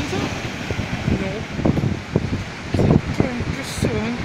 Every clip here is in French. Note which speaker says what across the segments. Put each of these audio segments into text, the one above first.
Speaker 1: sensor? No. Is it soon?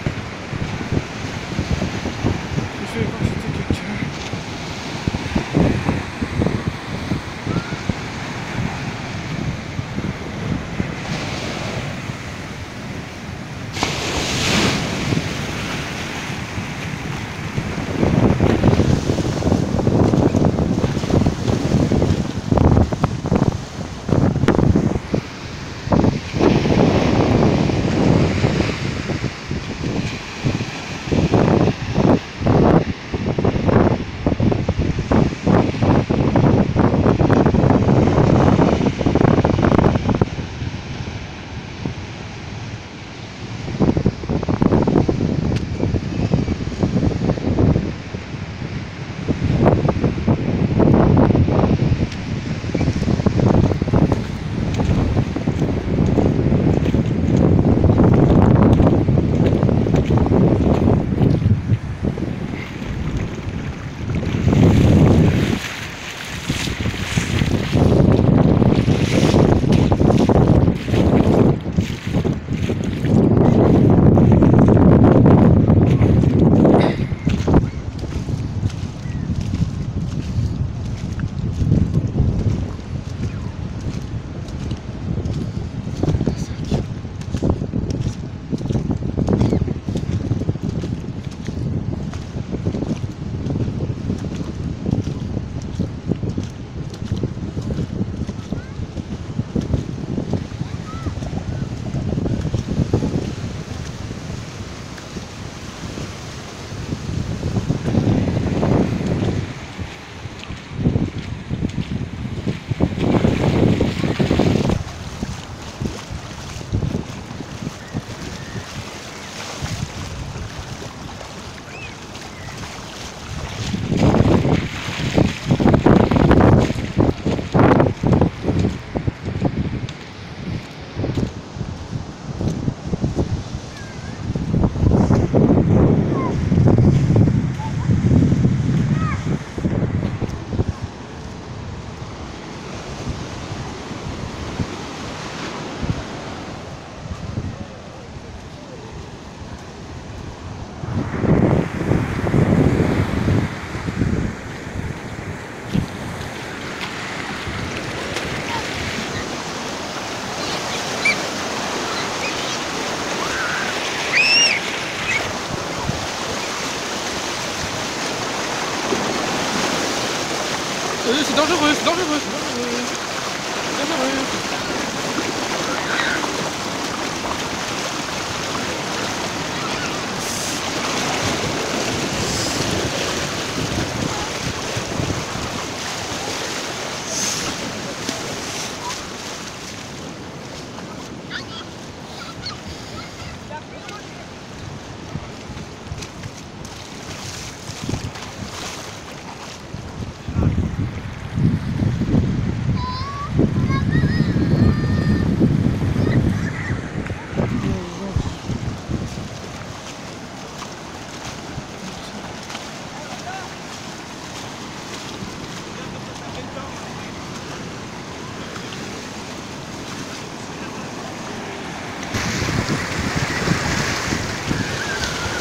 Speaker 1: C'est dangereux, c'est dangereux,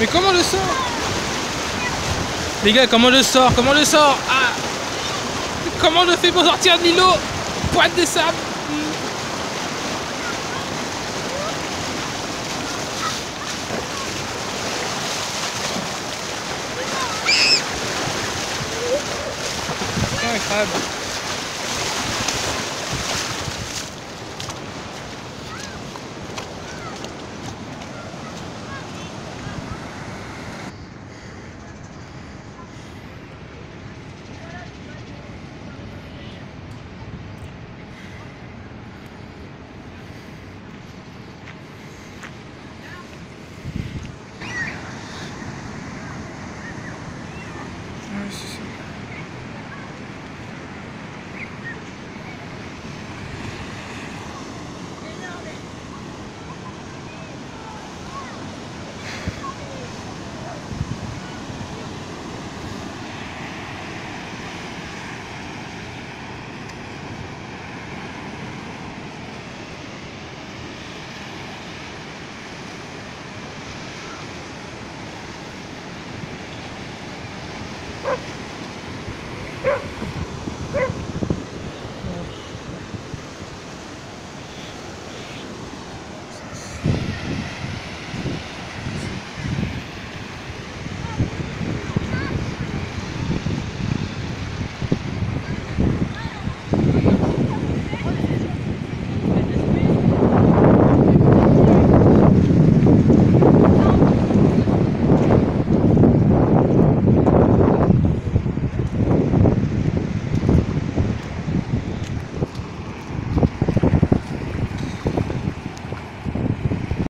Speaker 1: Mais comment le sort Les gars, comment le sort Comment le sort Ah Comment le fait pour sortir de l'îlot Pointe Putain, un crabe